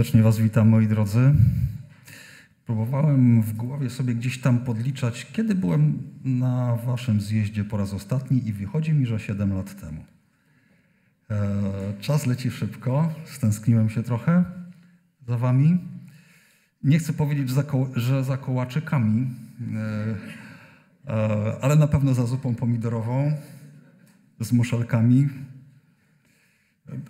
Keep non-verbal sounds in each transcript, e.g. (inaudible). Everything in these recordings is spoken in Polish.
Serdecznie Was witam, moi drodzy. Próbowałem w głowie sobie gdzieś tam podliczać, kiedy byłem na Waszym zjeździe po raz ostatni i wychodzi mi, że 7 lat temu. E, czas leci szybko, stęskniłem się trochę za Wami. Nie chcę powiedzieć, że za, kołaczykami, e, e, ale na pewno za zupą pomidorową z muszelkami.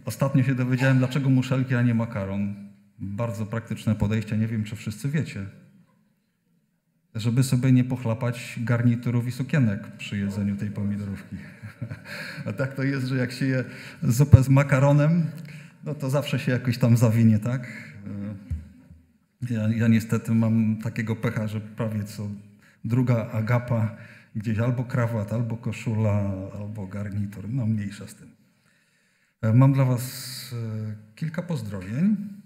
Ostatnio się dowiedziałem, dlaczego muszelki, a nie makaron. Bardzo praktyczne podejście, nie wiem, czy wszyscy wiecie. Żeby sobie nie pochlapać garniturów i sukienek przy jedzeniu tej pomidorówki. (laughs) A tak to jest, że jak się je zupę z makaronem, no to zawsze się jakoś tam zawinie, tak? Ja, ja niestety mam takiego pecha, że prawie co druga agapa gdzieś albo krawat, albo koszula, albo garnitur, no mniejsza z tym. E, Mam dla Was e, kilka pozdrowień e,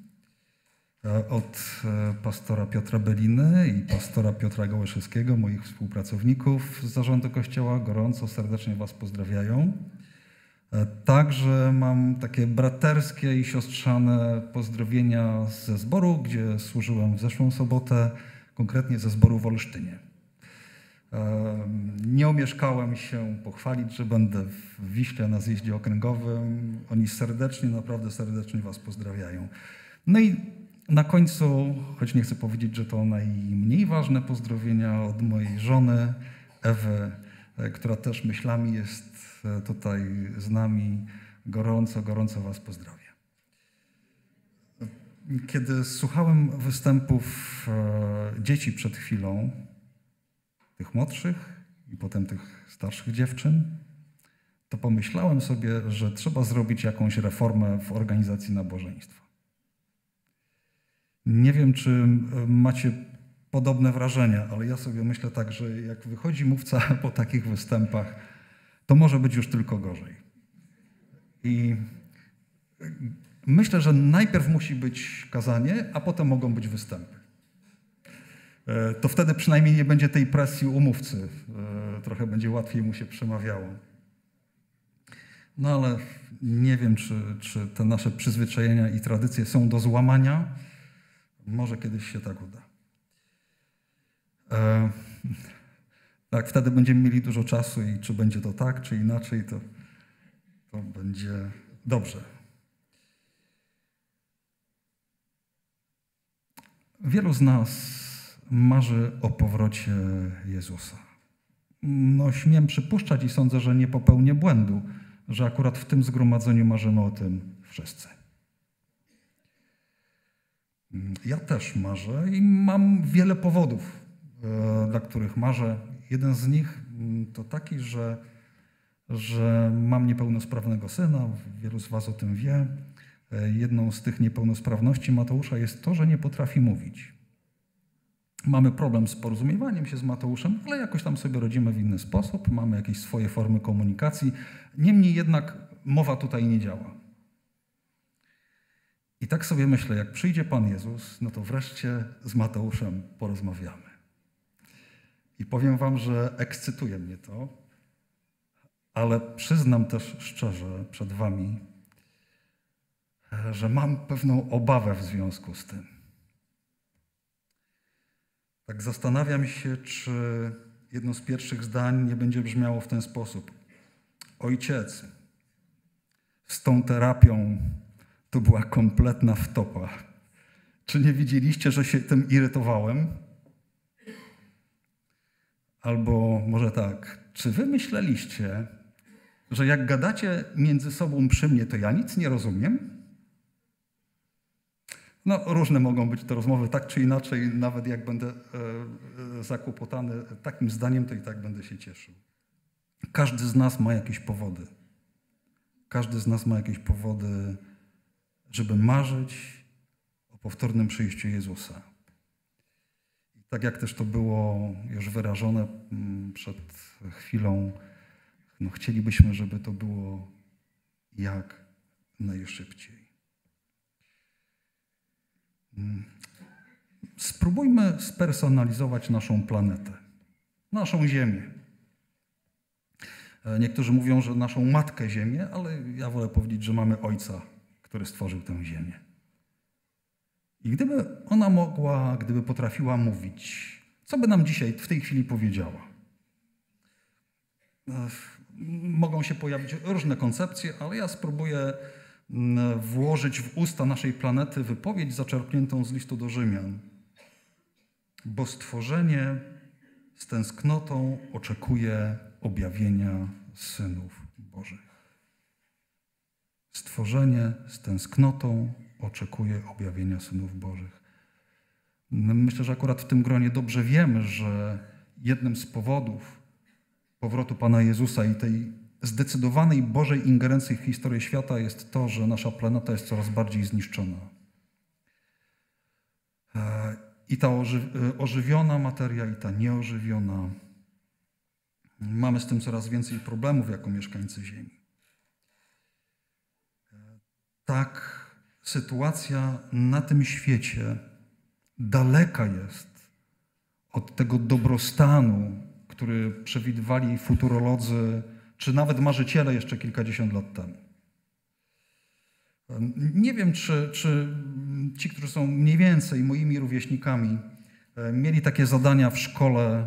od e, pastora Piotra Beliny i pastora Piotra Gołyszyskiego, moich współpracowników z zarządu Kościoła. Gorąco, serdecznie Was pozdrawiają. E, Także mam takie braterskie i siostrzane pozdrowienia ze zboru, gdzie służyłem w zeszłą sobotę, konkretnie ze zboru w Olsztynie. Nie omieszkałem się pochwalić, że będę w Wiśle na zjeździe okręgowym. Oni serdecznie, naprawdę serdecznie Was pozdrawiają. No i na końcu, choć nie chcę powiedzieć, że to najmniej ważne pozdrowienia od mojej żony Ewy, e, która też myślami jest e, tutaj z nami. Gorąco, gorąco Was pozdrawiam. kiedy słuchałem występów e, dzieci przed chwilą, tych młodszych i potem tych starszych dziewczyn, to pomyślałem sobie, że trzeba zrobić jakąś reformę w organizacji nabożeństwa. Nie wiem, czy macie podobne wrażenia, ale ja sobie myślę tak, że jak wychodzi mówca (laughs) po takich występach, to może być już tylko gorzej. I myślę, że najpierw musi być kazanie, a potem mogą być występy. E, to wtedy przynajmniej nie będzie tej presji umówcy. E, trochę będzie łatwiej mu się przemawiało. No ale nie wiem, czy, czy te nasze przyzwyczajenia i tradycje są do złamania. Może kiedyś się tak uda. E, (laughs) tak, wtedy będziemy mieli dużo czasu i czy będzie to tak, czy inaczej, to, to będzie dobrze. Wielu z nas marzy o powrocie Jezusa. No, śmiem przypuszczać i sądzę, że nie popełnię błędu, że akurat w tym zgromadzeniu marzymy o tym wszyscy. Ja też marzę i mam wiele powodów, e, dla których marzę. Jeden z nich mm, to taki, że, że mam niepełnosprawnego syna, wielu z Was o tym wie. E, jedną z tych niepełnosprawności Mateusza jest to, że nie potrafi mówić. Mamy problem z porozumiewaniem się z Mateuszem, ale jakoś tam sobie rodzimy w inny sposób, mamy jakieś swoje formy komunikacji. Niemniej jednak mowa tutaj nie działa. I tak sobie myślę, jak przyjdzie Pan Jezus, no to wreszcie z Mateuszem porozmawiamy. I powiem Wam, że ekscytuje mnie to, ale przyznam też szczerze przed Wami, że mam pewną obawę w związku z tym. Tak zastanawiam się, czy jedno z pierwszych zdań nie będzie brzmiało w ten sposób. Ojciec, z tą terapią to była kompletna wtopa. Czy nie widzieliście, że się tym irytowałem? Albo może tak, czy wy myśleliście, że jak gadacie między sobą przy mnie, to ja nic nie rozumiem? No, różne mogą być te rozmowy, tak czy inaczej, nawet jak będę e, e, zakłopotany takim zdaniem, to i tak będę się cieszył. Każdy z nas ma jakieś powody. Każdy z nas ma jakieś powody, żeby marzyć o powtórnym przyjściu Jezusa. I tak jak też to było już wyrażone mm, przed chwilą, no chcielibyśmy, żeby to było jak najszybciej. Spróbujmy spersonalizować naszą planetę, naszą Ziemię. E, niektórzy mówią, że naszą matkę Ziemię, ale ja wolę powiedzieć, że mamy Ojca, który stworzył tę Ziemię. I gdyby ona mogła, gdyby potrafiła mówić, co by nam dzisiaj, w tej chwili powiedziała? E, mogą się pojawić różne koncepcje, ale ja spróbuję włożyć w usta naszej planety wypowiedź zaczerpniętą z listu do Rzymian. Bo stworzenie z tęsknotą oczekuje objawienia synów Bożych. Stworzenie z tęsknotą oczekuje objawienia synów Bożych. Myślę, że akurat w tym gronie dobrze wiemy, że jednym z powodów powrotu Pana Jezusa i tej zdecydowanej Bożej ingerencji w historię świata jest to, że nasza planeta jest coraz bardziej zniszczona. E, I ta e, ożywiona materia, i ta nieożywiona. Mamy z tym coraz więcej problemów jako mieszkańcy Ziemi. E, tak, sytuacja na tym świecie daleka jest od tego dobrostanu, który przewidywali futurolodzy czy nawet marzyciele jeszcze kilkadziesiąt lat temu. Nie wiem, czy, czy ci, którzy są mniej więcej moimi rówieśnikami, e, mieli takie zadania w szkole,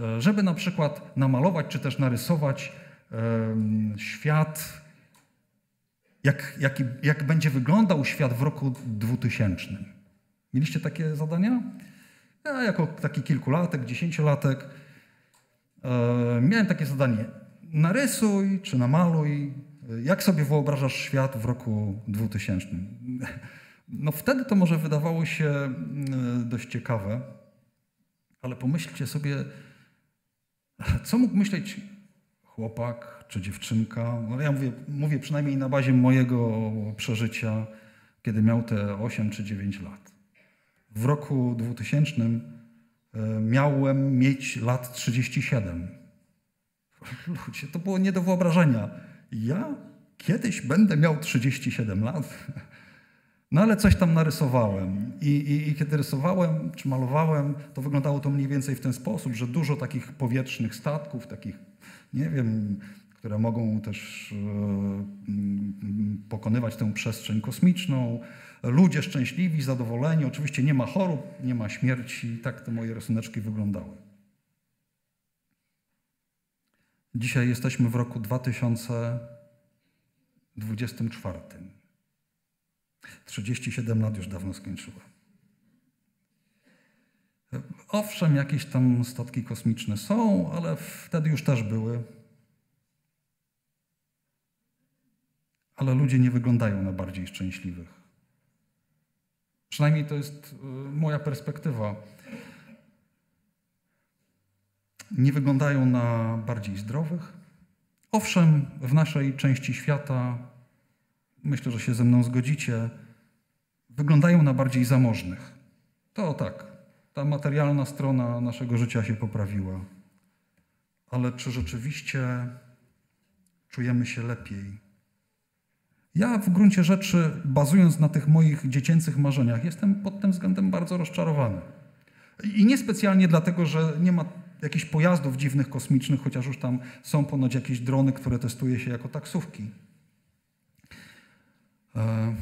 e, żeby na przykład namalować czy też narysować świat, jak, jak, jak będzie wyglądał świat w roku 2000. Mieliście takie zadania? Ja jako taki kilkulatek, dziesięciolatek e, miałem takie zadanie narysuj czy namaluj, jak sobie wyobrażasz świat w roku 2000. No wtedy to może wydawało się mm, dość ciekawe, ale pomyślcie sobie, co mógł myśleć chłopak czy dziewczynka. No ja mówię, mówię przynajmniej na bazie mojego przeżycia, kiedy miał te 8 czy 9 lat. W roku 2000 e, miałem mieć lat 37. (laughs) Ludzie, to było nie do wyobrażenia. Ja kiedyś będę miał 37 lat. (laughs) No ale coś tam narysowałem. I, i, I, kiedy rysowałem czy malowałem, to wyglądało to mniej więcej w ten sposób, że dużo takich powietrznych statków, takich, nie wiem, które mogą też e, pokonywać tę przestrzeń kosmiczną. Ludzie szczęśliwi, zadowoleni. Oczywiście nie ma chorób, nie ma śmierci. Tak te moje rysuneczki wyglądały. Dzisiaj jesteśmy w roku 2024. 37 lat już dawno skończyła. Owszem, jakieś tam statki kosmiczne są, ale wtedy już też były. Ale ludzie nie wyglądają na bardziej szczęśliwych. Przynajmniej to jest y, moja perspektywa. Nie wyglądają na bardziej zdrowych. Owszem, w naszej części świata myślę, że się ze mną zgodzicie, wyglądają na bardziej zamożnych. To tak, ta materialna strona naszego życia się poprawiła. Ale czy rzeczywiście czujemy się lepiej? Ja w gruncie rzeczy, bazując na tych moich dziecięcych marzeniach, jestem pod tym względem bardzo rozczarowany. I niespecjalnie dlatego, że nie ma jakichś pojazdów dziwnych kosmicznych, chociaż już tam są ponoć jakieś drony, które testuje się jako taksówki. E,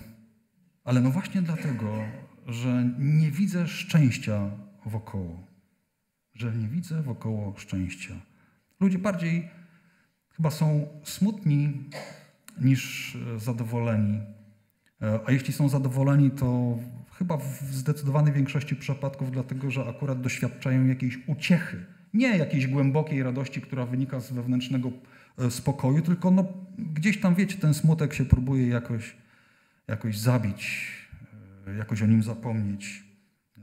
ale no właśnie dlatego, że nie widzę szczęścia wokoło. Że nie widzę wokoło szczęścia. Ludzie bardziej chyba są smutni niż zadowoleni. E, a jeśli są zadowoleni, to chyba w zdecydowanej większości przypadków dlatego, że akurat doświadczają jakiejś uciechy. Nie jakiejś głębokiej radości, która wynika z wewnętrznego e, spokoju, tylko no, gdzieś tam, wiecie, ten smutek się próbuje jakoś jakoś zabić, e, jakoś o nim zapomnieć.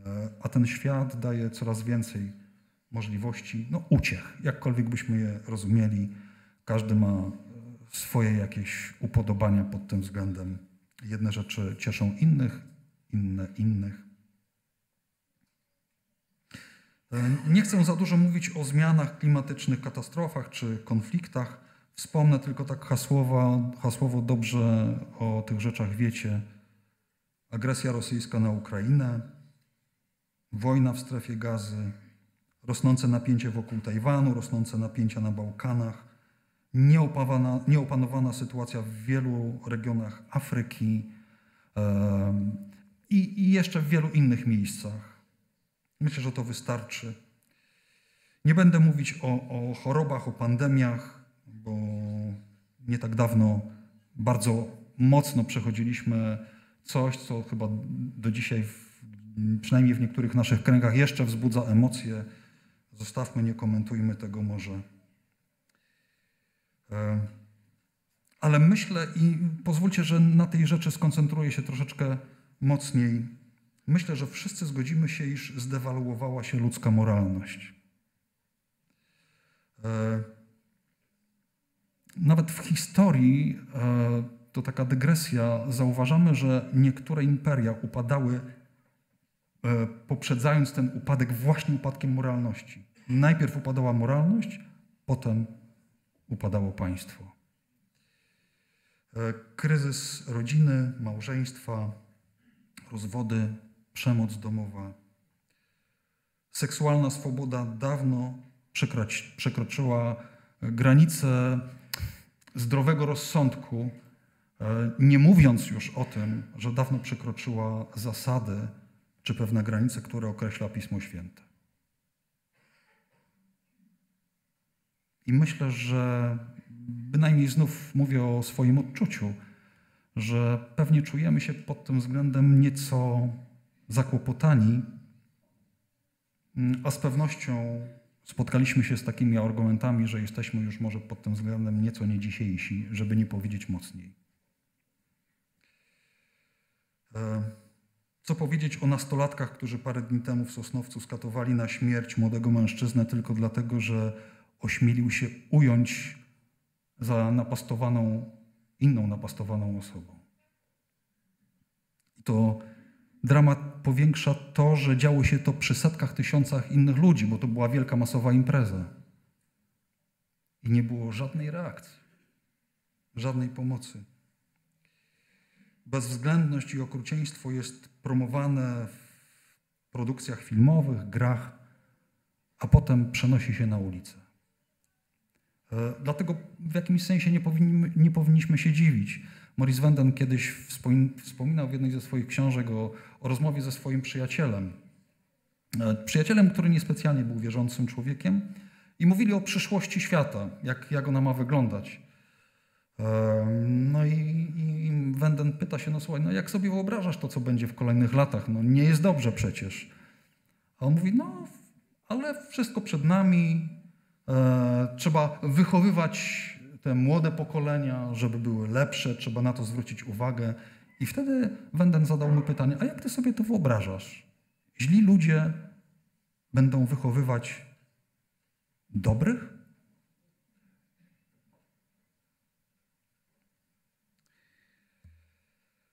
E, a ten świat daje coraz więcej możliwości, no uciech, jakkolwiek byśmy je rozumieli. Każdy ma e, swoje jakieś upodobania pod tym względem. Jedne rzeczy cieszą innych, inne innych. Nie chcę za dużo mówić o zmianach klimatycznych, katastrofach czy konfliktach. Wspomnę tylko tak hasłowo, hasłowo dobrze o tych rzeczach wiecie. Agresja rosyjska na Ukrainę, wojna w strefie gazy, rosnące napięcie wokół Tajwanu, rosnące napięcia na Bałkanach, nieopanowana, nieopanowana sytuacja w wielu regionach Afryki i, i jeszcze w wielu innych miejscach. Myślę, że to wystarczy. Nie będę mówić o, o chorobach, o pandemiach, bo nie tak dawno bardzo mocno przechodziliśmy coś, co chyba do dzisiaj, w, przynajmniej w niektórych naszych kręgach, jeszcze wzbudza emocje. Zostawmy, nie komentujmy tego może. E, ale myślę i pozwólcie, że na tej rzeczy skoncentruję się troszeczkę mocniej. Myślę, że wszyscy zgodzimy się, iż zdewaluowała się ludzka moralność. E, nawet w historii, e, to taka dygresja, zauważamy, że niektóre imperia upadały, poprzedzając ten upadek właśnie upadkiem moralności. Najpierw upadała moralność, potem upadało państwo. E, kryzys rodziny, małżeństwa, rozwody, przemoc domowa. Seksualna swoboda dawno przekroczyła granice zdrowego rozsądku, e, nie mówiąc już o tym, że dawno przekroczyła zasady czy pewne granice, które określa Pismo Święte. I myślę, że bynajmniej znów mówię o swoim odczuciu, że pewnie czujemy się pod tym względem nieco zakłopotani, a z pewnością Spotkaliśmy się z takimi argumentami, że jesteśmy już może pod tym względem nieco nie dzisiejsi, żeby nie powiedzieć mocniej. E, Co powiedzieć o nastolatkach, którzy parę dni temu w Sosnowcu skatowali na śmierć młodego mężczyznę tylko dlatego, że ośmielił się ująć za napastowaną, inną napastowaną osobą. I to dramat powiększa to, że działo się to przy setkach, tysiącach innych ludzi, bo to była wielka, masowa impreza. I nie było żadnej reakcji, żadnej pomocy. Bezwzględność i okrucieństwo jest promowane w produkcjach filmowych, grach, a potem przenosi się na ulicę. E, dlatego w jakimś sensie nie, nie powinniśmy się dziwić. Maurice Wenden kiedyś wspominał w jednej ze swoich książek o, o rozmowie ze swoim przyjacielem. E, przyjacielem, który niespecjalnie był wierzącym człowiekiem i mówili o przyszłości świata, jak, jak ona ma wyglądać. No i, i Wenden pyta się, no słuchaj, no jak sobie wyobrażasz to, co będzie w kolejnych latach? No nie jest dobrze przecież. A on mówi, no ale wszystko przed nami, e, trzeba wychowywać te młode pokolenia, żeby były lepsze, trzeba na to zwrócić uwagę. I wtedy Wenden zadał mu pytanie, a jak ty sobie to wyobrażasz? Źli ludzie będą wychowywać dobrych?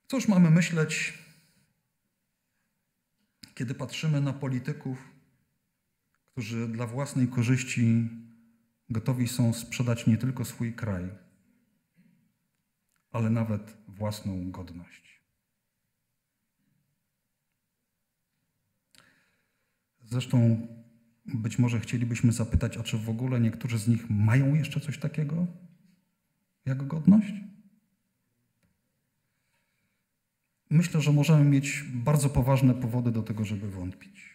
Cóż mamy myśleć, kiedy patrzymy na polityków, którzy dla własnej korzyści gotowi są sprzedać nie tylko swój kraj, ale nawet własną godność. Zresztą być może chcielibyśmy zapytać, a czy w ogóle niektórzy z nich mają jeszcze coś takiego jak godność? myślę, że możemy mieć bardzo poważne powody do tego, żeby wątpić.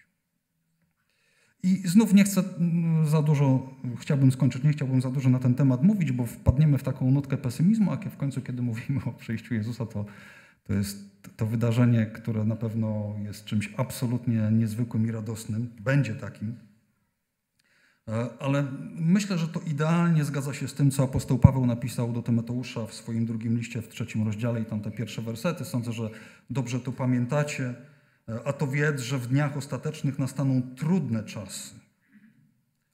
I znów nie chcę mm, za dużo, chciałbym skończyć, nie chciałbym za dużo na ten temat mówić, bo wpadniemy w taką nutkę pesymizmu, a w końcu, kiedy mówimy o przyjściu Jezusa, to, to jest to wydarzenie, które na pewno jest czymś absolutnie niezwykłym i radosnym, będzie takim. E, ale myślę, że to idealnie zgadza się z tym, co apostoł Paweł napisał do Tymoteusza w swoim drugim liście w trzecim rozdziale i tam te pierwsze wersety. Sądzę, że dobrze to pamiętacie. E, a to wiedz, że w dniach ostatecznych nastaną trudne czasy.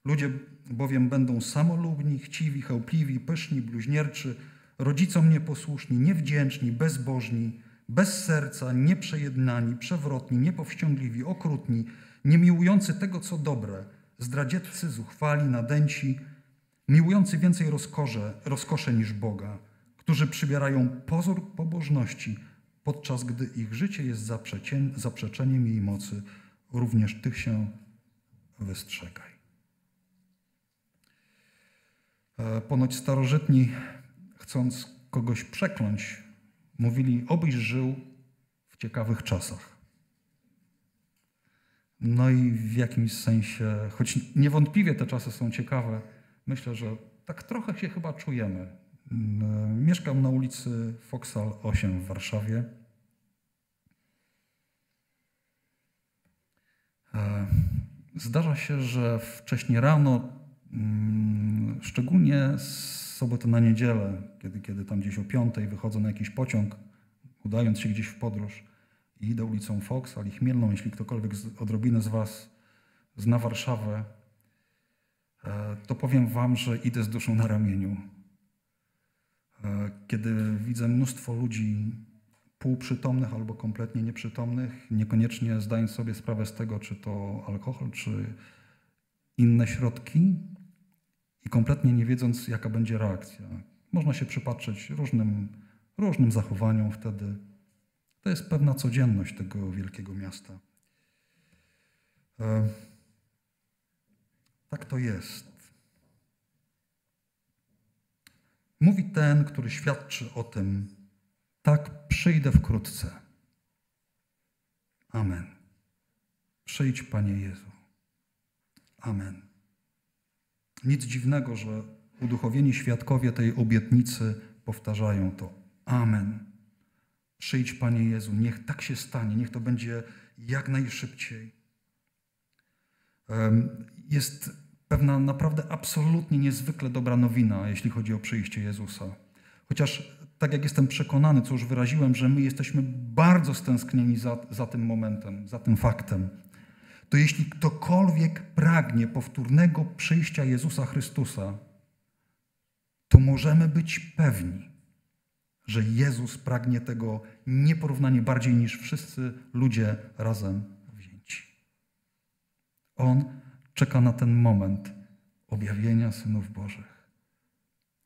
Ludzie bowiem będą samolubni, chciwi, chełpliwi, pyszni, bluźnierczy, rodzicom nieposłuszni, niewdzięczni, bezbożni, bez serca, nieprzejednani, przewrotni, niepowściągliwi, okrutni, niemiłujący tego, co dobre – zdradzieccy, zuchwali, nadęci, miłujący więcej rozkosze, rozkosze niż Boga, którzy przybierają pozór pobożności, podczas gdy ich życie jest zaprzeczeniem jej mocy, również tych się wystrzegaj. E, ponoć starożytni, chcąc kogoś przekląć, mówili, obyś żył w ciekawych czasach. No i w jakimś sensie, choć niewątpliwie te czasy są ciekawe, myślę, że tak trochę się chyba czujemy. Mm, mieszkam na ulicy Foksal 8 w Warszawie. E, zdarza się, że wcześniej rano, mm, szczególnie z soboty na niedzielę, kiedy, kiedy tam gdzieś o piątej wychodzę na jakiś pociąg, udając się gdzieś w podróż, i idę ulicą Fox, ale Chmielną, jeśli ktokolwiek z, odrobinę z Was zna Warszawę, e, to powiem Wam, że idę z duszą na ramieniu. E, kiedy widzę mnóstwo ludzi półprzytomnych albo kompletnie nieprzytomnych, niekoniecznie zdając sobie sprawę z tego, czy to alkohol, czy inne środki i kompletnie nie wiedząc, jaka będzie reakcja. Można się przypatrzeć różnym, różnym zachowaniom wtedy. To jest pewna codzienność tego wielkiego miasta. E, tak to jest. Mówi ten, który świadczy o tym, tak przyjdę wkrótce. Amen. Przyjdź, Panie Jezu. Amen. Nic dziwnego, że uduchowieni świadkowie tej obietnicy powtarzają to. Amen. Przyjdź, Panie Jezu, niech tak się stanie, niech to będzie jak najszybciej. Jest pewna naprawdę absolutnie niezwykle dobra nowina, jeśli chodzi o przyjście Jezusa. Chociaż tak jak jestem przekonany, co już wyraziłem, że my jesteśmy bardzo stęsknieni za, za tym momentem, za tym faktem, to jeśli ktokolwiek pragnie powtórnego przyjścia Jezusa Chrystusa, to możemy być pewni, że Jezus pragnie tego nieporównanie bardziej niż wszyscy ludzie razem wzięci. On czeka na ten moment objawienia synów Bożych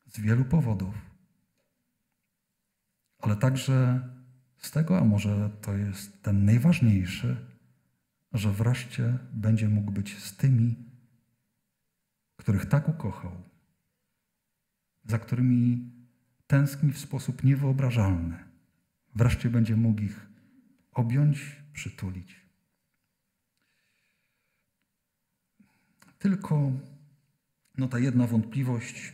z wielu powodów, ale także z tego, a może to jest ten najważniejszy, że wreszcie będzie mógł być z tymi, których tak ukochał, za którymi tęskni w sposób niewyobrażalny. Wreszcie będzie mógł ich objąć, przytulić. Tylko no ta jedna wątpliwość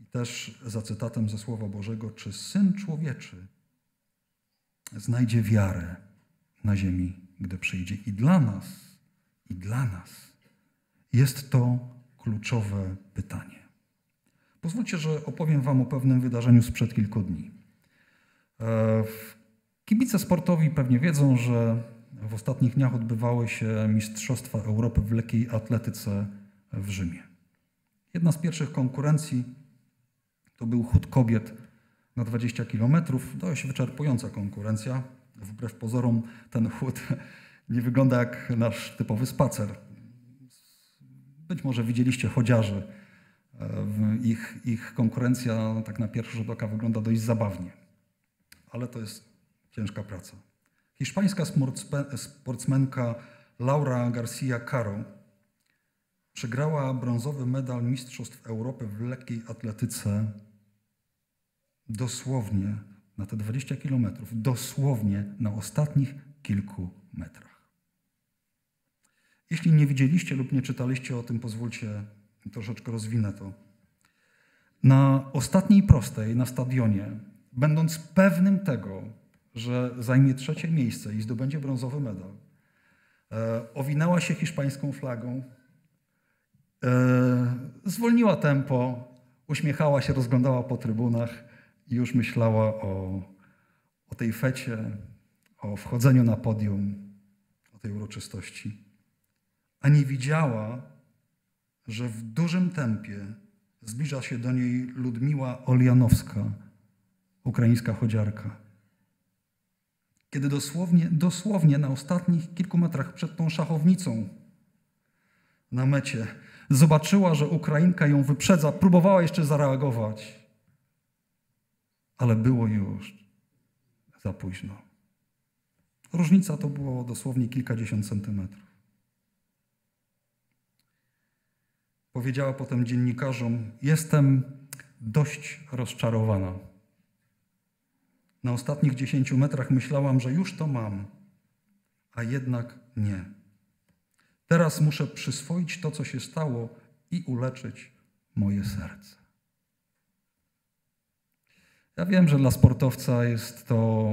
i też za cytatem ze Słowa Bożego, czy Syn Człowieczy znajdzie wiarę na ziemi, gdy przyjdzie. I dla nas, i dla nas jest to kluczowe pytanie. Pozwólcie, że opowiem Wam o pewnym wydarzeniu sprzed kilku dni. E, kibice sportowi pewnie wiedzą, że w ostatnich dniach odbywały się Mistrzostwa Europy w lekkiej atletyce w Rzymie. Jedna z pierwszych konkurencji to był chód kobiet na 20 kilometrów. Dość wyczerpująca konkurencja. Wbrew pozorom ten chód (laughs) nie wygląda jak nasz typowy spacer. Być może widzieliście chodziarzy. Ich, ich konkurencja tak na pierwszy rzut oka wygląda dość zabawnie. Ale to jest ciężka praca. Hiszpańska sportsmenka Laura Garcia Caro przegrała brązowy medal Mistrzostw Europy w lekkiej atletyce dosłownie na te 20 kilometrów, dosłownie na ostatnich kilku metrach. Jeśli nie widzieliście lub nie czytaliście o tym, pozwólcie troszeczkę rozwinę to. Na ostatniej prostej na stadionie, będąc pewnym tego, że zajmie trzecie miejsce i zdobędzie brązowy medal, e, owinęła się hiszpańską flagą, e, zwolniła tempo, uśmiechała się, rozglądała po trybunach i już myślała o, o tej fecie, o wchodzeniu na podium, o tej uroczystości. A nie widziała, że w dużym tempie zbliża się do niej Ludmiła Olianowska, ukraińska chodziarka. Kiedy dosłownie, dosłownie na ostatnich kilku metrach przed tą szachownicą na mecie zobaczyła, że Ukrainka ją wyprzedza, próbowała jeszcze zareagować ale było już za późno. Różnica to było dosłownie kilkadziesiąt centymetrów. Powiedziała potem dziennikarzom: Jestem dość rozczarowana. Na ostatnich dziesięciu metrach myślałam, że już to mam, a jednak nie. Teraz muszę przyswoić to, co się stało i uleczyć moje serce. Ja wiem, że dla sportowca jest to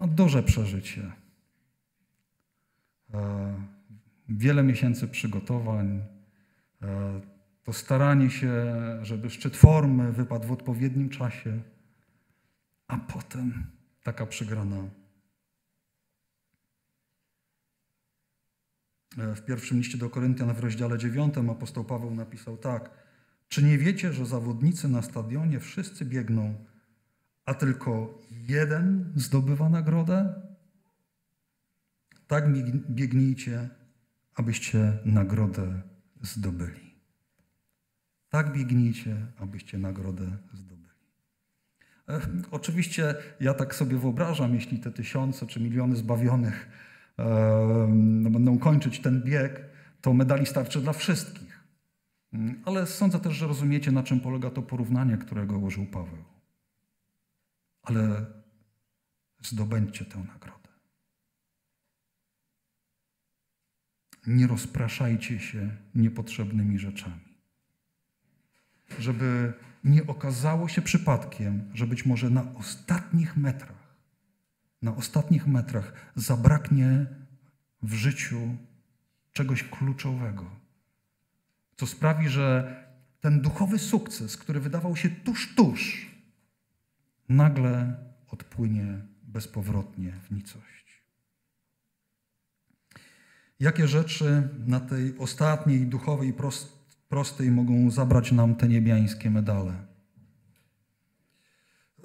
duże przeżycie. E, wiele miesięcy przygotowań, e, to staranie się, żeby szczyt formy wypadł w odpowiednim czasie, a potem taka przegrana. E, w pierwszym liście do Koryntian w rozdziale 9 apostoł Paweł napisał tak – czy nie wiecie, że zawodnicy na stadionie wszyscy biegną, a tylko jeden zdobywa nagrodę? Tak biegnijcie, abyście nagrodę zdobyli. Tak biegnijcie, abyście nagrodę zdobyli. (laughs) Oczywiście ja tak sobie wyobrażam, jeśli te tysiące czy miliony zbawionych no, będą kończyć ten bieg, to medali starczy dla wszystkich. Mm, ale sądzę też, że rozumiecie, na czym polega to porównanie, którego użył Paweł. Ale zdobędźcie tę nagrodę. Nie rozpraszajcie się niepotrzebnymi rzeczami. Żeby nie okazało się przypadkiem, że być może na ostatnich metrach, na ostatnich metrach zabraknie w życiu czegoś kluczowego co sprawi, że ten duchowy sukces, który wydawał się tuż, tuż, nagle odpłynie bezpowrotnie w nicość. Jakie rzeczy na tej ostatniej duchowej prostej mogą zabrać nam te niebiańskie medale?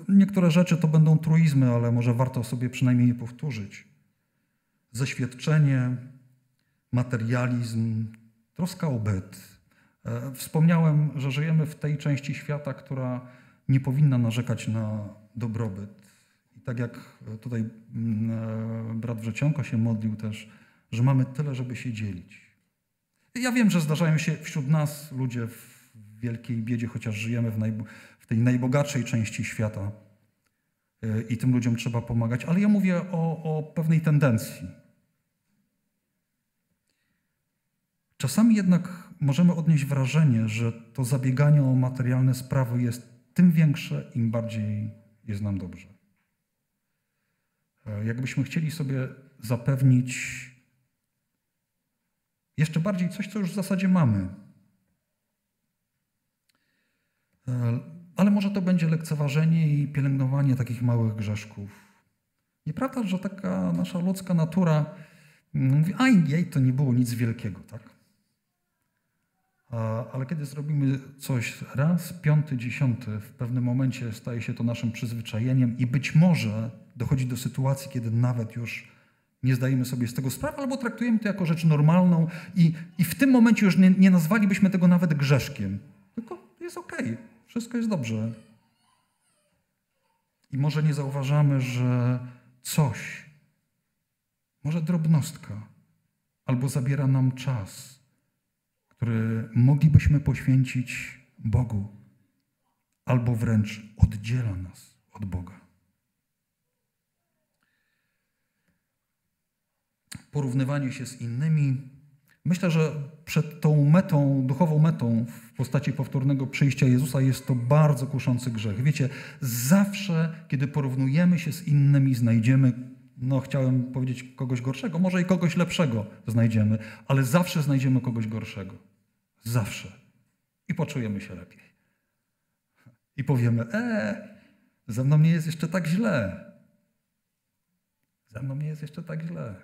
Niektóre rzeczy to będą truizmy, ale może warto sobie przynajmniej je powtórzyć. Zaświadczenie, materializm, troska o byt. E, wspomniałem, że żyjemy w tej części świata, która nie powinna narzekać na dobrobyt. I tak jak tutaj mm, e, brat Wrzecionko się modlił też, że mamy tyle, żeby się dzielić. Ja wiem, że zdarzają się wśród nas ludzie w wielkiej biedzie, chociaż żyjemy w, w tej najbogatszej części świata e, i tym ludziom trzeba pomagać, ale ja mówię o, o pewnej tendencji. Czasami jednak możemy odnieść wrażenie, że to zabieganie o materialne sprawy jest tym większe, im bardziej jest nam dobrze. E, jakbyśmy chcieli sobie zapewnić jeszcze bardziej coś, co już w zasadzie mamy. E, ale może to będzie lekceważenie i pielęgnowanie takich małych grzeszków. Nieprawda, że taka nasza ludzka natura mówi, a jej, to nie było nic wielkiego, tak? Ale kiedy zrobimy coś raz, piąty, dziesiąty, w pewnym momencie staje się to naszym przyzwyczajeniem i być może dochodzi do sytuacji, kiedy nawet już nie zdajemy sobie z tego sprawy, albo traktujemy to jako rzecz normalną i, i w tym momencie już nie, nie nazwalibyśmy tego nawet grzeszkiem. Tylko jest okej, okay, wszystko jest dobrze. I może nie zauważamy, że coś, może drobnostka, albo zabiera nam czas który moglibyśmy poświęcić Bogu, albo wręcz oddziela nas od Boga. Porównywanie się z innymi. Myślę, że przed tą metą, duchową metą w postaci powtórnego przyjścia Jezusa jest to bardzo kuszący grzech. Wiecie, zawsze, kiedy porównujemy się z innymi, znajdziemy no chciałem powiedzieć kogoś gorszego, może i kogoś lepszego znajdziemy, ale zawsze znajdziemy kogoś gorszego. Zawsze. I poczujemy się lepiej. I powiemy, e, ze mną nie jest jeszcze tak źle. Ze mną nie jest jeszcze tak źle.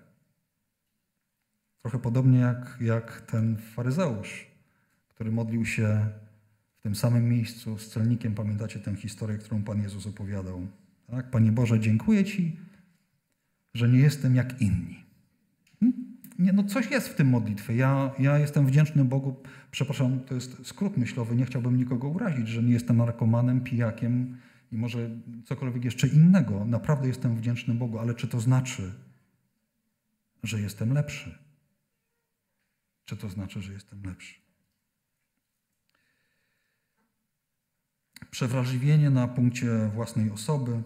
Trochę podobnie jak, jak ten faryzeusz, który modlił się w tym samym miejscu z celnikiem. Pamiętacie tę historię, którą Pan Jezus opowiadał? Tak? Panie Boże, dziękuję Ci, że nie jestem jak inni. Nie, no coś jest w tym modlitwie. Ja, ja jestem wdzięczny Bogu, przepraszam, to jest skrót myślowy, nie chciałbym nikogo urazić, że nie jestem narkomanem, pijakiem i może cokolwiek jeszcze innego. Naprawdę jestem wdzięczny Bogu, ale czy to znaczy, że jestem lepszy? Czy to znaczy, że jestem lepszy? Przewrażliwienie na punkcie własnej osoby,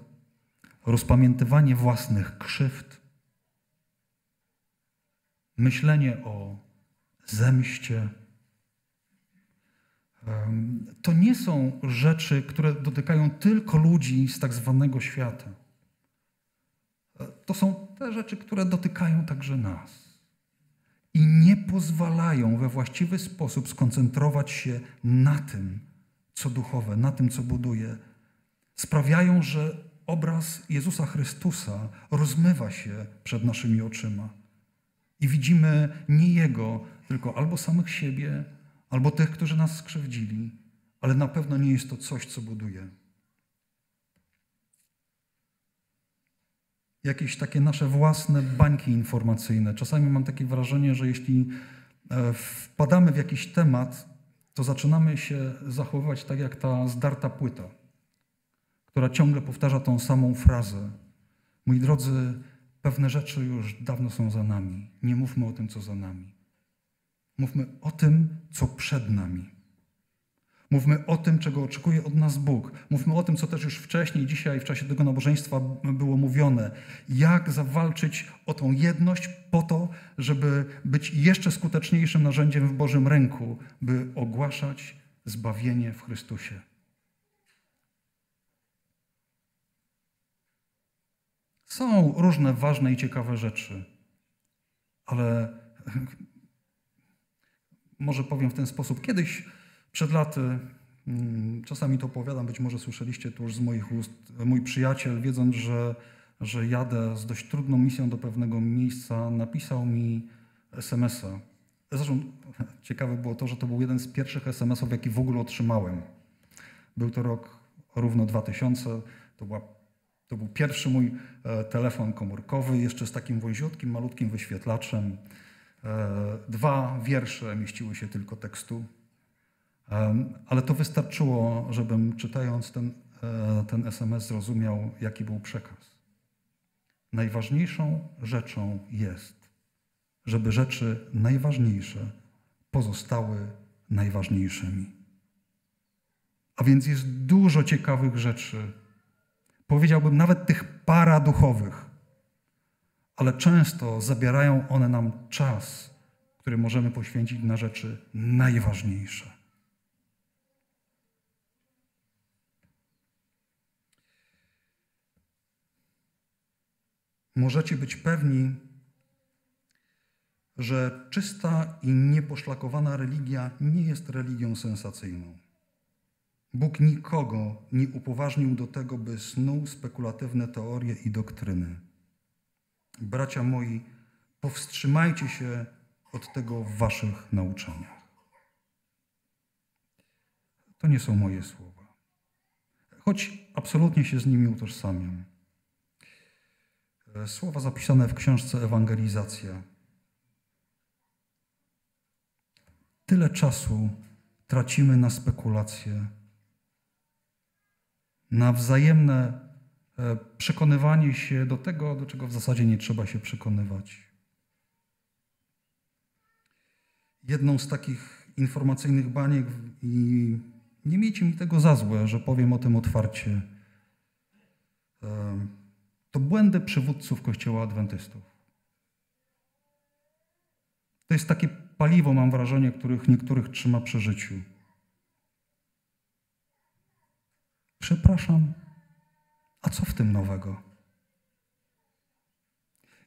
rozpamiętywanie własnych krzywd, myślenie o zemście. To nie są rzeczy, które dotykają tylko ludzi z tak zwanego świata. To są te rzeczy, które dotykają także nas. I nie pozwalają we właściwy sposób skoncentrować się na tym, co duchowe, na tym, co buduje. Sprawiają, że obraz Jezusa Chrystusa rozmywa się przed naszymi oczyma. I widzimy nie Jego, tylko albo samych siebie, albo tych, którzy nas skrzywdzili, ale na pewno nie jest to coś, co buduje. Jakieś takie nasze własne bańki informacyjne. Czasami mam takie wrażenie, że jeśli e, wpadamy w jakiś temat, to zaczynamy się zachowywać tak jak ta zdarta płyta, która ciągle powtarza tą samą frazę. Moi drodzy, Pewne rzeczy już dawno są za nami. Nie mówmy o tym, co za nami. Mówmy o tym, co przed nami. Mówmy o tym, czego oczekuje od nas Bóg. Mówmy o tym, co też już wcześniej, dzisiaj w czasie tego nabożeństwa było mówione. Jak zawalczyć o tą jedność po to, żeby być jeszcze skuteczniejszym narzędziem w Bożym ręku, by ogłaszać zbawienie w Chrystusie. Są różne ważne i ciekawe rzeczy, ale (laughs) może powiem w ten sposób. Kiedyś Przed laty, mm, czasami to opowiadam, być może słyszeliście to już z moich ust, mój przyjaciel, wiedząc, że, że jadę z dość trudną misją do pewnego miejsca, napisał mi SMS-a. Zresztą (laughs) ciekawe było to, że to był jeden z pierwszych SMS-ów, jaki w ogóle otrzymałem. Był to rok równo 2000, to, była, to był pierwszy mój e, telefon komórkowy, jeszcze z takim wąziutkim, malutkim wyświetlaczem. E, dwa wiersze mieściły się tylko tekstu, ale to wystarczyło, żebym czytając ten, e, ten SMS zrozumiał, jaki był przekaz. Najważniejszą rzeczą jest, żeby rzeczy najważniejsze pozostały najważniejszymi. A więc jest dużo ciekawych rzeczy, powiedziałbym nawet tych paraduchowych, ale często zabierają one nam czas, który możemy poświęcić na rzeczy najważniejsze. Możecie być pewni, że czysta i nieposzlakowana religia nie jest religią sensacyjną. Bóg nikogo nie upoważnił do tego, by snuł spekulatywne teorie i doktryny. Bracia moi, powstrzymajcie się od tego w waszych nauczaniach. To nie są moje słowa, choć absolutnie się z nimi utożsamiam. Słowa zapisane w książce Ewangelizacja. Tyle czasu tracimy na spekulacje, na wzajemne E, przekonywanie się do tego, do czego w zasadzie nie trzeba się przekonywać. Jedną z takich informacyjnych baniek, i nie miejcie mi tego za złe, że powiem o tym otwarcie, e, to błędy przywódców Kościoła Adwentystów. To jest takie paliwo, mam wrażenie, których niektórych trzyma przy życiu. Przepraszam, a co w tym nowego?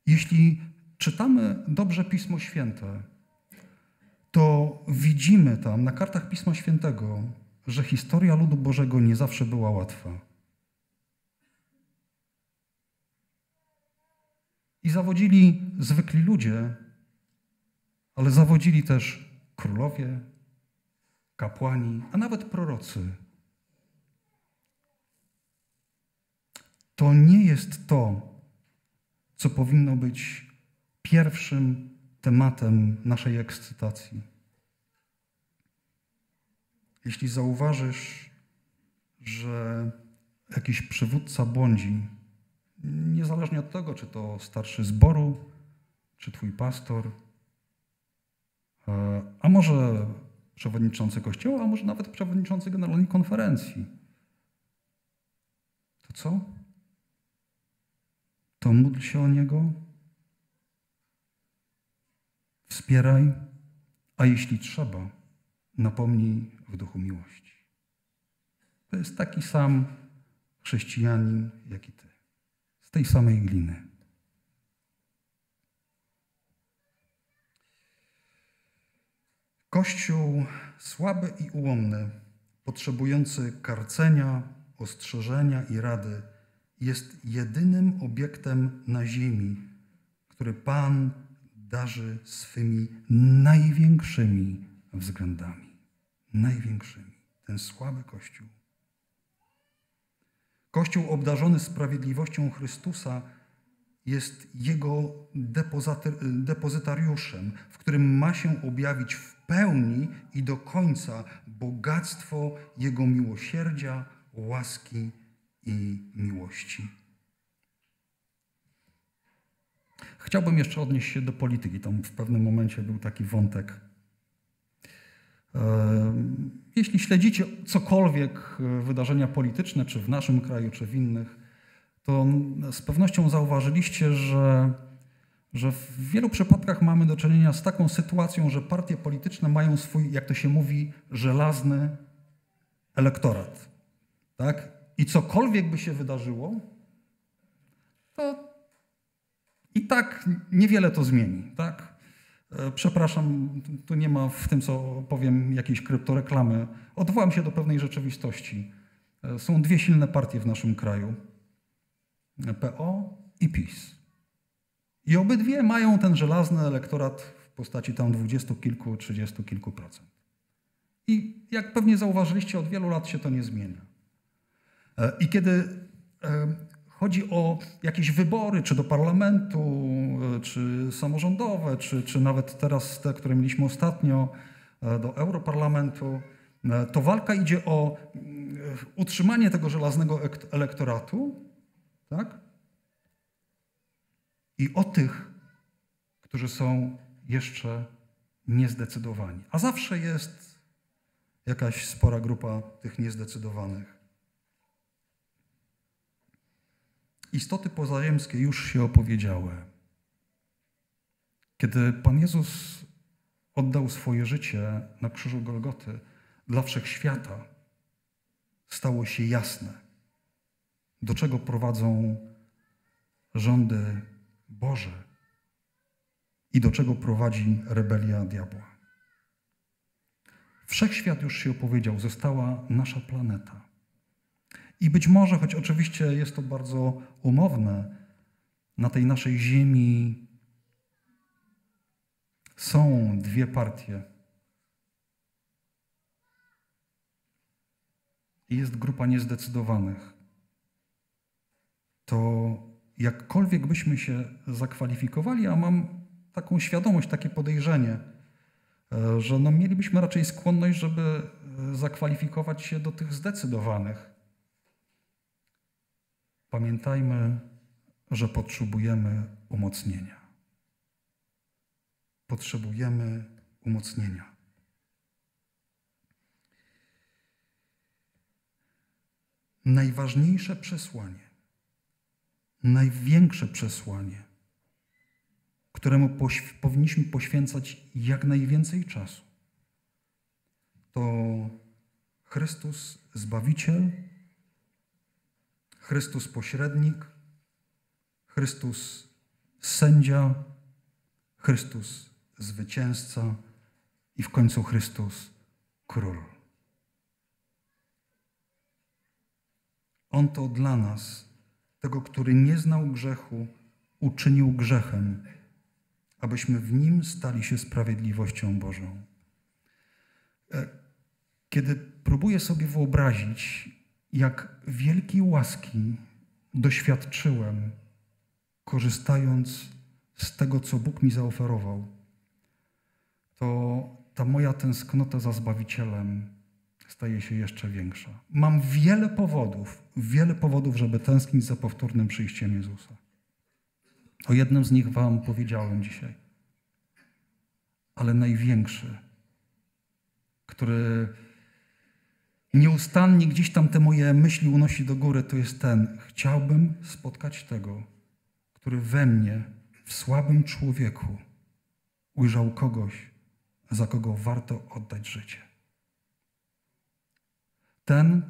Jeśli czytamy dobrze Pismo Święte, to widzimy tam na kartach Pisma Świętego, że historia ludu Bożego nie zawsze była łatwa. I zawodzili zwykli ludzie, ale zawodzili też królowie, kapłani, a nawet prorocy. to nie jest to, co powinno być pierwszym tematem naszej ekscytacji. Jeśli zauważysz, że jakiś przywódca błądzi, niezależnie od tego, czy to starszy zboru, czy twój pastor, e, a może przewodniczący kościoła, a może nawet przewodniczący generalnej konferencji, to co? to módl się o niego, wspieraj, a jeśli trzeba, napomnij w duchu miłości. To jest taki sam chrześcijanin, jak i ty. Tej samej gliny. Kościół słaby i ułomny, potrzebujący karcenia, ostrzeżenia i rady, jest jedynym obiektem na ziemi, który Pan darzy swymi największymi względami. Największymi. Ten słaby Kościół. Kościół obdarzony sprawiedliwością Chrystusa jest Jego depozytariuszem, w którym ma się objawić w pełni i do końca bogactwo Jego miłosierdzia, łaski i miłości. Chciałbym jeszcze odnieść się do polityki. Tam w pewnym momencie był taki wątek. Jeśli śledzicie cokolwiek e, wydarzenia polityczne, czy w naszym kraju, czy w innych, to z pewnością zauważyliście, że, że w wielu przypadkach mamy do czynienia z taką sytuacją, że partie polityczne mają swój, jak to się mówi, żelazny elektorat. Tak? i cokolwiek by się wydarzyło, to i tak niewiele to zmieni. Tak? E, przepraszam, tu nie ma w tym, co powiem, jakiejś kryptoreklamy. Odwołam się do pewnej rzeczywistości. E, są dwie silne partie w naszym kraju: PO i PiS. I obydwie mają ten żelazny elektorat w postaci tam dwudziestu kilku, trzydziestu kilku procent. I jak pewnie zauważyliście, od wielu lat się to nie zmienia. E, I kiedy chodzi o jakieś wybory, czy do parlamentu, e, czy samorządowe, czy, czy nawet teraz te, które mieliśmy ostatnio, e, do Europarlamentu, e, to walka idzie o utrzymanie tego żelaznego elektoratu, tak? I o tych, którzy są jeszcze niezdecydowani. A zawsze jest jakaś spora grupa tych niezdecydowanych. Istoty pozaziemskie już się opowiedziały. Kiedy Pan Jezus oddał swoje życie na krzyżu Golgoty dla wszechświata, stało się jasne, do czego prowadzą rządy Boże i do czego prowadzi rebelia diabła. Wszechświat już się opowiedział, została nasza planeta. I być może, choć oczywiście jest to bardzo umowne, na tej naszej ziemi są dwie partie. I jest grupa niezdecydowanych. To jakkolwiek byśmy się zakwalifikowali, a mam taką świadomość, takie podejrzenie, e, że no mielibyśmy raczej skłonność, żeby e, zakwalifikować się do tych zdecydowanych. Pamiętajmy, że potrzebujemy umocnienia. Potrzebujemy umocnienia. Najważniejsze przesłanie, największe przesłanie, któremu powinniśmy poświęcać jak najwięcej czasu, to Chrystus Zbawiciel Chrystus pośrednik, Chrystus sędzia, Chrystus zwycięzca i w końcu Chrystus król. On to dla nas, tego, który nie znał grzechu, uczynił grzechem, abyśmy w nim stali się sprawiedliwością Bożą. E, kiedy próbuję sobie wyobrazić, jak wielkiej łaski doświadczyłem, korzystając z tego, co Bóg mi zaoferował, to ta moja tęsknota za Zbawicielem staje się jeszcze większa. Mam wiele powodów, wiele powodów, żeby tęsknić za powtórnym przyjściem Jezusa. O jednym z nich Wam powiedziałem dzisiaj. Ale największy, który nieustannie gdzieś tam te moje myśli unosi do góry, to jest ten. Chciałbym spotkać tego, który we mnie, w słabym człowieku, ujrzał kogoś, za kogo warto oddać życie. Ten,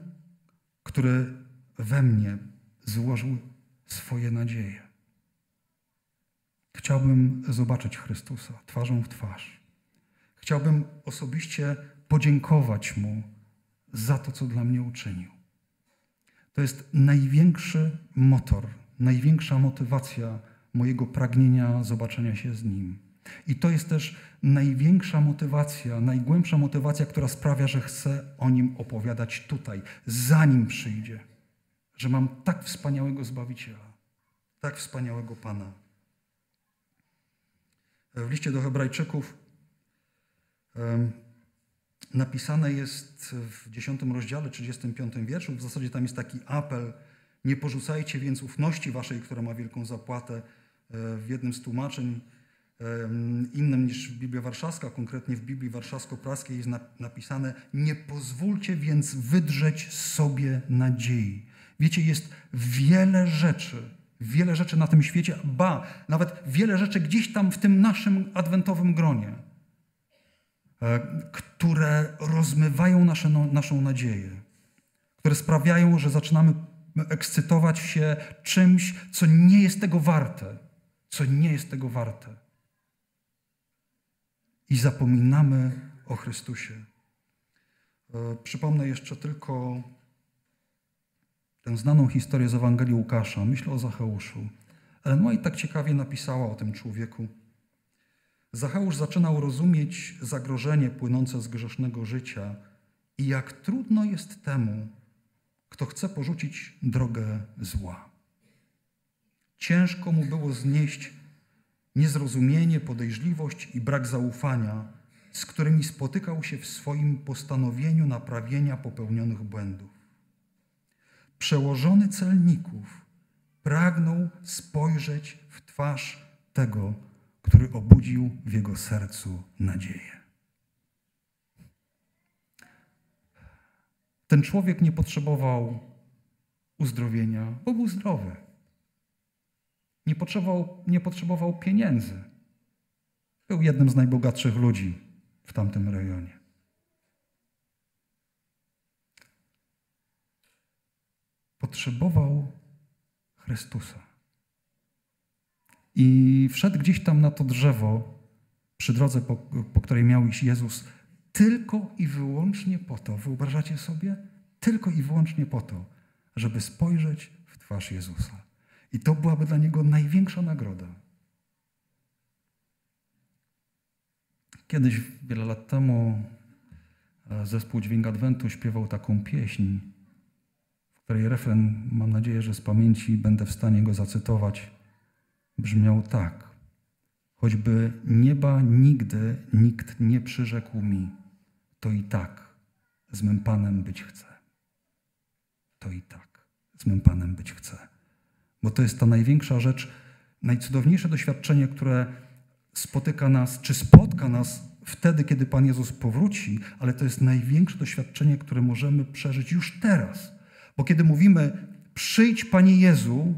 który we mnie złożył swoje nadzieje. Chciałbym zobaczyć Chrystusa twarzą w twarz. Chciałbym osobiście podziękować Mu za to, co dla mnie uczynił. To jest największy motor, największa motywacja mojego pragnienia zobaczenia się z Nim. I to jest też największa motywacja, najgłębsza motywacja, która sprawia, że chcę o Nim opowiadać tutaj, zanim przyjdzie. Że mam tak wspaniałego Zbawiciela, tak wspaniałego Pana. W liście do Hebrajczyków napisane jest w 10 rozdziale, 35 wierszu. W zasadzie tam jest taki apel: Nie porzucajcie więc ufności waszej, która ma wielką zapłatę. E, w jednym z tłumaczeń, innym niż Biblia Warszawska, konkretnie w Biblii Warszawsko-Praskiej jest napisane: Nie pozwólcie więc wydrzeć sobie nadziei. Wiecie, jest wiele rzeczy, wiele rzeczy na tym świecie, ba, nawet wiele rzeczy gdzieś tam w tym naszym adwentowym gronie E, które rozmywają nasze, no, naszą nadzieję, które sprawiają, że zaczynamy ekscytować się czymś, co nie jest tego warte, co nie jest tego warte. i zapominamy o Chrystusie. E, przypomnę jeszcze tylko tę znaną historię z Ewangelii Łukasza. Myślę o Zacheuszu. Ellen White tak ciekawie napisała o tym człowieku. Zacheusz zaczynał rozumieć zagrożenie płynące z grzesznego życia i jak trudno jest temu, kto chce porzucić drogę zła. Ciężko mu było znieść niezrozumienie, podejrzliwość i brak zaufania, z którymi spotykał się w swoim postanowieniu naprawienia popełnionych błędów. Przełożony celników pragnął spojrzeć w twarz tego, który obudził w jego sercu nadzieję. Ten człowiek nie potrzebował uzdrowienia, bo był zdrowy. Nie potrzebował, nie potrzebował pieniędzy. Był jednym z najbogatszych ludzi w tamtym rejonie. Potrzebował Chrystusa. I wszedł gdzieś tam na to drzewo, przy drodze, po, po której miał iść Jezus, tylko i wyłącznie po to, wyobrażacie sobie? Tylko i wyłącznie po to, żeby spojrzeć w twarz Jezusa. I to byłaby dla niego największa nagroda. Kiedyś, wiele lat temu, e, zespół Dźwięk Adwentu śpiewał taką pieśń, w której refren, mam nadzieję, że z pamięci będę w stanie go zacytować, brzmiał tak. Choćby nieba nigdy nikt nie przyrzekł mi, to i tak z mym Panem być chcę. To i tak z mym Panem być chcę. Bo to jest ta największa rzecz, najcudowniejsze doświadczenie, które spotyka nas, czy spotka nas wtedy, kiedy Pan Jezus powróci, ale to jest największe doświadczenie, które możemy przeżyć już teraz. Bo kiedy mówimy, przyjdź Panie Jezu,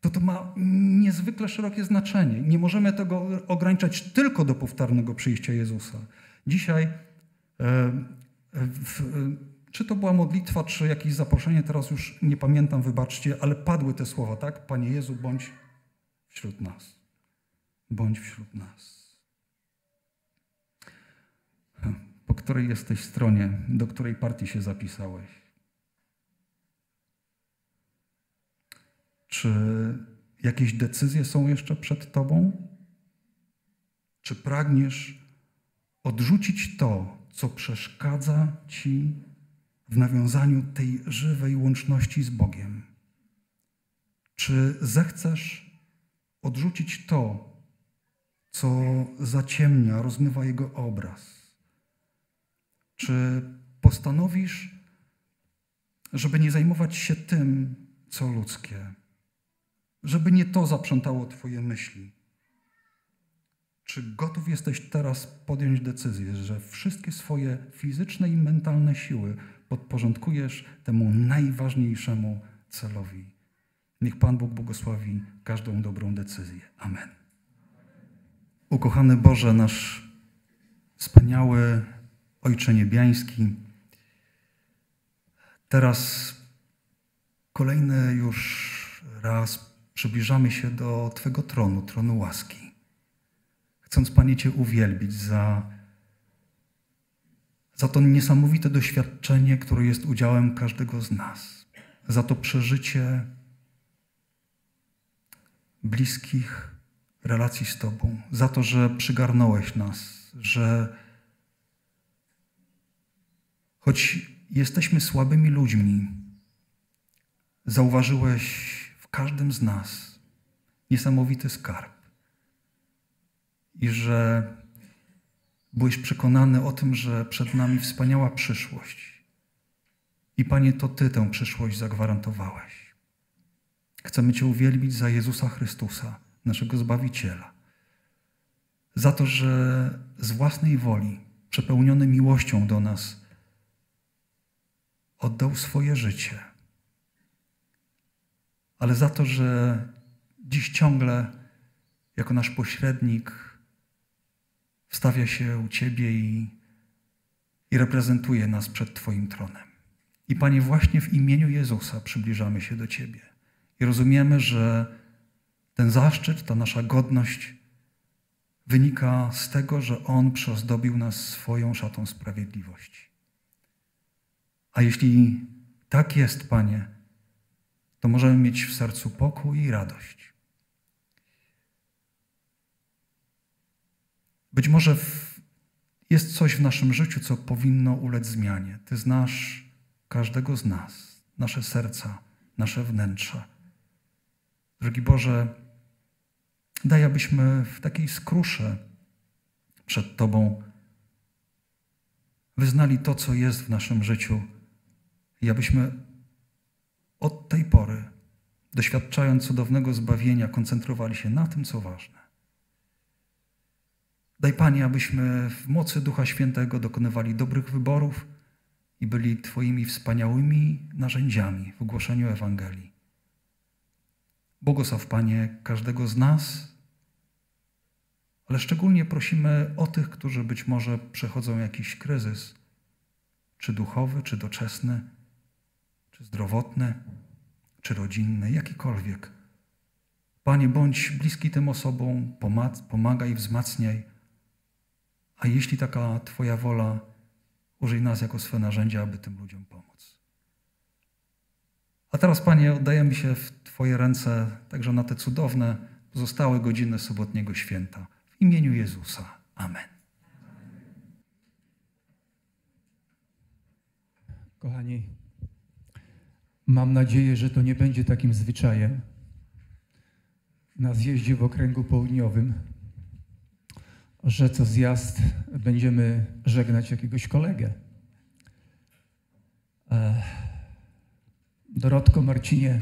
to to ma niezwykle szerokie znaczenie. Nie możemy tego ograniczać tylko do powtarnego przyjścia Jezusa. Dzisiaj, e, w, czy to była modlitwa, czy jakieś zaproszenie, teraz już nie pamiętam, wybaczcie, ale padły te słowa, tak? Panie Jezu, bądź wśród nas. Bądź wśród nas. Po której jesteś stronie, do której partii się zapisałeś? Czy jakieś decyzje są jeszcze przed Tobą? Czy pragniesz odrzucić to, co przeszkadza Ci w nawiązaniu tej żywej łączności z Bogiem? Czy zechcesz odrzucić to, co zaciemnia, rozmywa Jego obraz? Czy postanowisz, żeby nie zajmować się tym, co ludzkie? Żeby nie to zaprzątało Twoje myśli? Czy gotów jesteś teraz podjąć decyzję, że wszystkie swoje fizyczne i mentalne siły podporządkujesz temu najważniejszemu celowi. Niech Pan Bóg błogosławi każdą dobrą decyzję. Amen. Ukochany Boże, nasz wspaniały Ojcze Niebiański, teraz kolejny już raz przybliżamy się do Twego tronu, tronu łaski. Chcąc, Panie, Cię uwielbić za za to niesamowite doświadczenie, które jest udziałem każdego z nas, za to przeżycie bliskich relacji z Tobą, za to, że przygarnąłeś nas, że choć jesteśmy słabymi ludźmi, zauważyłeś każdym z nas niesamowity skarb i że Byłeś przekonany o tym, że przed nami wspaniała przyszłość. I Panie, to Ty tę przyszłość zagwarantowałeś. Chcemy Cię uwielbić za Jezusa Chrystusa, naszego Zbawiciela. Za to, że z własnej woli, przepełniony miłością do nas, oddał swoje życie. Ale za to, że dziś ciągle, jako nasz pośrednik, wstawia się u Ciebie i, i reprezentuje nas przed Twoim tronem. I Panie, właśnie w imieniu Jezusa przybliżamy się do Ciebie i rozumiemy, że ten zaszczyt, ta nasza godność wynika z tego, że On przyozdobił nas swoją szatą sprawiedliwości. A jeśli tak jest, Panie, to możemy mieć w sercu pokój i radość. Być może w, jest coś w naszym życiu, co powinno ulec zmianie. Ty znasz każdego z nas, nasze serca, nasze wnętrze. Drogi Boże, daj, abyśmy w takiej skrusze przed Tobą wyznali to, co jest w naszym życiu i abyśmy od tej pory, doświadczając cudownego zbawienia, koncentrowali się na tym, co ważne. Daj Panie, abyśmy w mocy Ducha Świętego dokonywali dobrych wyborów i byli Twoimi wspaniałymi narzędziami w głoszeniu Ewangelii. Błogosław Panie każdego z nas, ale szczególnie prosimy o tych, którzy być może przechodzą jakiś kryzys, czy duchowy, czy doczesny, czy zdrowotny, czy rodzinny, jakikolwiek. Panie, bądź bliski tym osobom, pomagaj, wzmacniaj, a jeśli taka Twoja wola, użyj nas jako swe narzędzia, aby tym ludziom pomóc. A teraz, Panie, oddajemy się w Twoje ręce także na te cudowne, pozostałe godziny sobotniego święta. W imieniu Jezusa. Amen. Kochani, mam nadzieję, że to nie będzie takim zwyczajem na zjeździe w okręgu południowym, że co zjazd będziemy żegnać jakiegoś kolegę. Dorotko, Marcinie,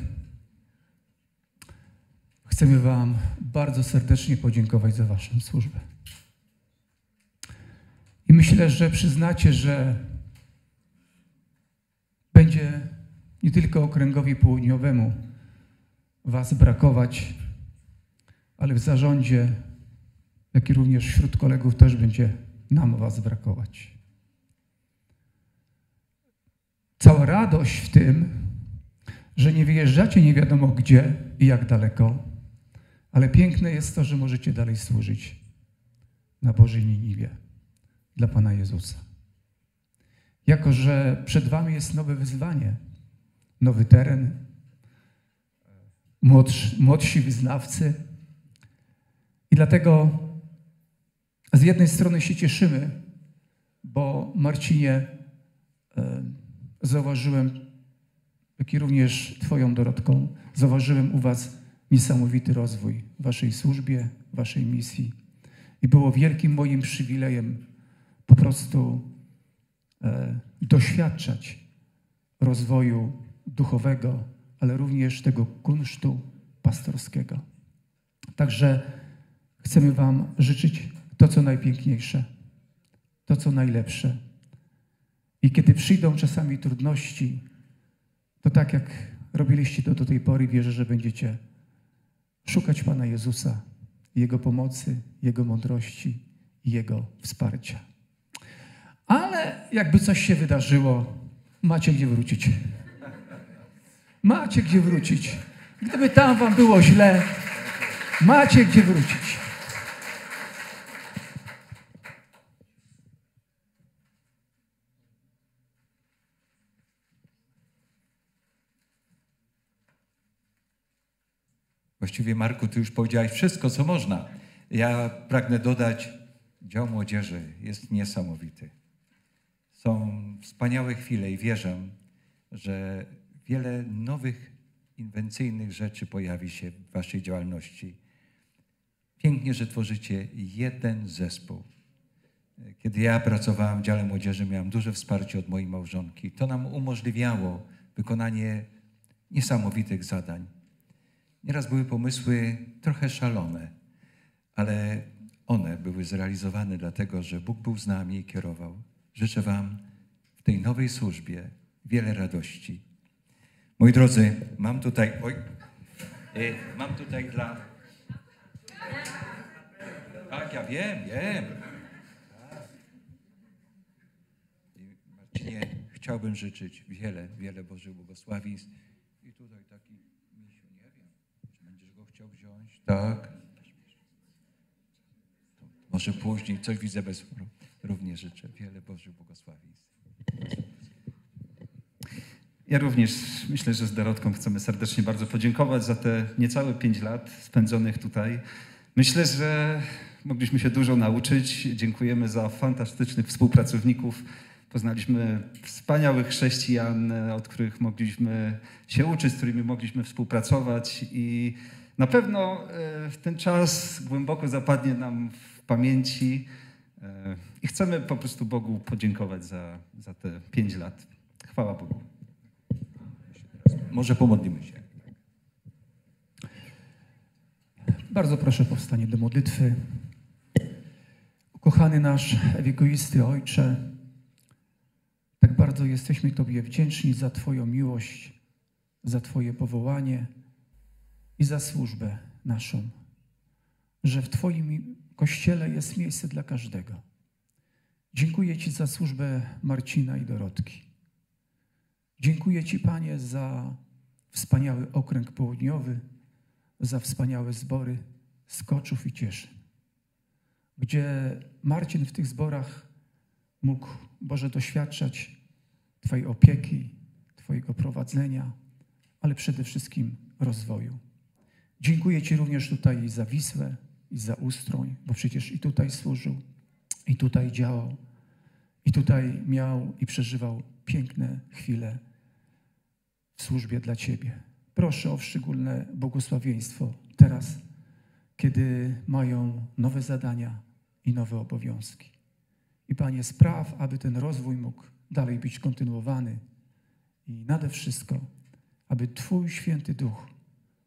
chcemy Wam bardzo serdecznie podziękować za Waszą służbę. I myślę, że przyznacie, że będzie nie tylko okręgowi południowemu Was brakować, ale w zarządzie, jak i również wśród kolegów też będzie nam Was brakować. Cała radość w tym, że nie wyjeżdżacie nie wiadomo gdzie i jak daleko, ale piękne jest to, że możecie dalej służyć na Bożej Niniwie dla Pana Jezusa. Jako, że przed Wami jest nowe wyzwanie, nowy teren, młodsi, młodsi wyznawcy. I dlatego z jednej strony się cieszymy, bo Marcinie e, zauważyłem, jak i również Twoją Dorotką, zauważyłem u Was niesamowity rozwój w Waszej służbie, Waszej misji. I było wielkim moim przywilejem po prostu e, doświadczać rozwoju duchowego, ale również tego kunsztu pastorskiego. Także chcemy Wam życzyć to, co najpiękniejsze, to, co najlepsze. I kiedy przyjdą czasami trudności, to tak jak robiliście to do tej pory, wierzę, że będziecie szukać Pana Jezusa, Jego pomocy, Jego mądrości i Jego wsparcia. Ale jakby coś się wydarzyło, macie gdzie wrócić. Macie gdzie wrócić. Gdyby tam wam było źle, macie gdzie wrócić. Właściwie, Marku, ty już powiedziałeś wszystko, co można. Ja pragnę dodać, dział młodzieży jest niesamowity. Są wspaniałe chwile i wierzę, że wiele nowych, inwencyjnych rzeczy pojawi się w waszej działalności. Pięknie, że tworzycie jeden zespół. Kiedy ja pracowałem w dziale młodzieży, miałem duże wsparcie od mojej małżonki. To nam umożliwiało wykonanie niesamowitych zadań. Nieraz były pomysły trochę szalone, ale one były zrealizowane dlatego, że Bóg był z nami i kierował. Życzę Wam w tej nowej służbie wiele radości. Moi drodzy, mam tutaj. Oj, y, mam tutaj dla. Tak, ja wiem, wiem. Marcinie, chciałbym życzyć wiele, wiele Bożych błogosławieństw. I tutaj taki misiu, nie wiem, czy będziesz go chciał wziąć? Tak. może później. Coś widzę bez również życzę. Wiele Bożych błogosławieństw. Ja również myślę, że z Dorotką chcemy serdecznie bardzo podziękować za te niecałe pięć lat spędzonych tutaj. Myślę, że mogliśmy się dużo nauczyć. Dziękujemy za fantastycznych współpracowników. Poznaliśmy wspaniałych chrześcijan, od których mogliśmy się uczyć, z którymi mogliśmy współpracować i na pewno e, ten czas głęboko zapadnie nam w pamięci e, i chcemy po prostu Bogu podziękować za, za te pięć lat. Chwała Bogu. Może pomodlimy się. Bardzo proszę o powstanie do modlitwy. Kochany nasz egoisty Ojcze, tak bardzo jesteśmy Tobie wdzięczni za Twoją miłość, za Twoje powołanie i za służbę naszą, że w Twoim kościele jest miejsce dla każdego. Dziękuję Ci za służbę Marcina i Dorotki. Dziękuję Ci, Panie, za wspaniały okręg południowy, za wspaniałe zbory skoczów i cieszyn, gdzie Marcin w tych zborach mógł, Boże, doświadczać Twojej opieki, Twojego prowadzenia, ale przede wszystkim rozwoju. Dziękuję Ci również tutaj za Wisłę i za Ustroń, bo przecież i tutaj służył, i tutaj działał, i tutaj miał i przeżywał piękne chwile służbie dla Ciebie. Proszę o szczególne błogosławieństwo teraz, kiedy mają nowe zadania i nowe obowiązki. I Panie, spraw, aby ten rozwój mógł dalej być kontynuowany i nade wszystko, aby Twój święty duch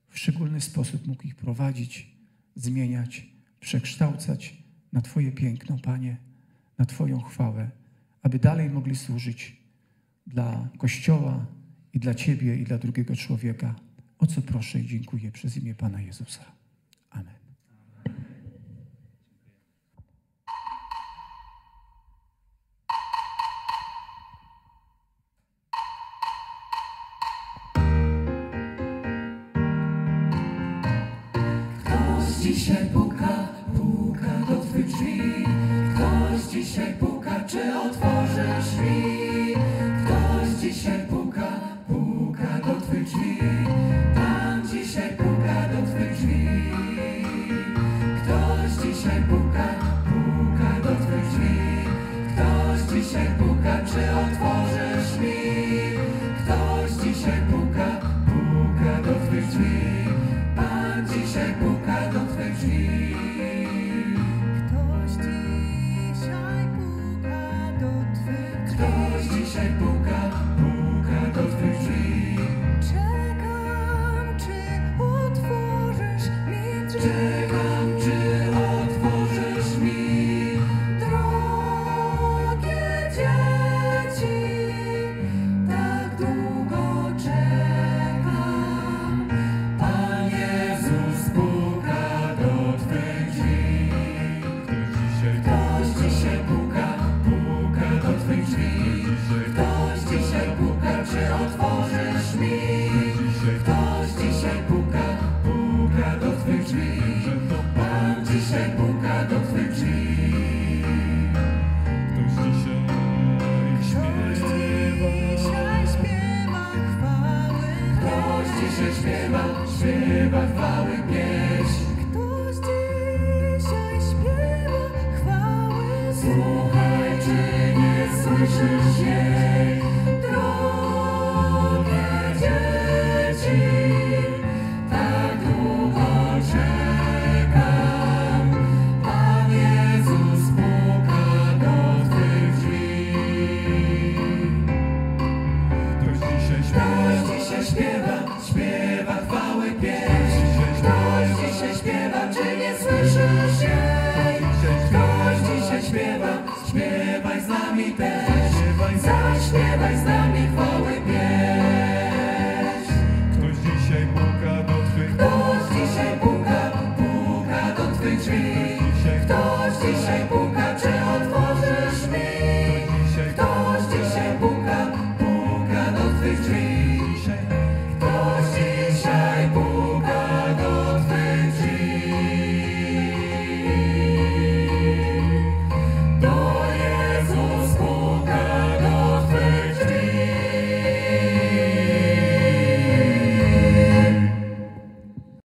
w szczególny sposób mógł ich prowadzić, zmieniać, przekształcać na Twoje piękno, Panie, na Twoją chwałę, aby dalej mogli służyć dla Kościoła i dla Ciebie i dla drugiego człowieka. O co proszę i dziękuję przez imię Pana Jezusa.